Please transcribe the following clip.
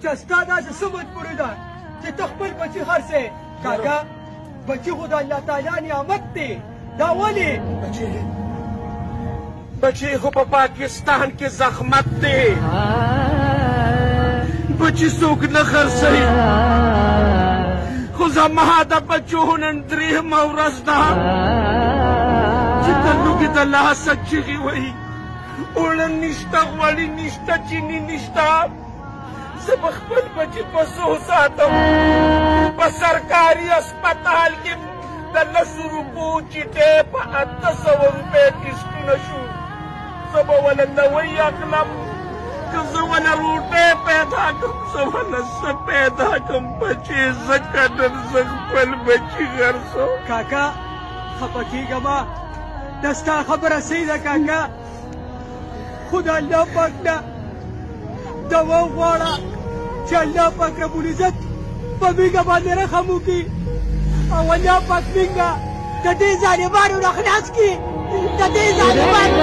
چې ستا داسې څه مجبوري ده چې ته خپل بچي خرڅې کاکا بچي خو د الله تعالی نعمت دی دا ولې بچي بچي خو په پاکستان کې زحمت دی بچي څوک نه خرڅوي خو زما د بچو نن درېیمه ورځ ده چې د لوګي د لاسه چیغې وایي اوړه نشته غوړي نشته چیني نشته زه به خپل بچي په څو ساتم په سرکاري اسپتال کې د لسو روپو چټې په اته سوه روپۍ ټیسټونه شو زه به وله دوۍ اخلم که زه وله روټۍ پیدا کړم زه وله څه پیدا کړم بچې ځکه نن زه خپل بچي غرڅوم کاکا خفه کېږه مه دا ستا خبره صحیح ده کاکا خو د الله پاک نه دوا وغواړه چې الله پاک رب العزت په موږ باندې رحم وکړي او الله پاک موږ د دې ظالمانو نه خلاص کړي د دې ظالمانو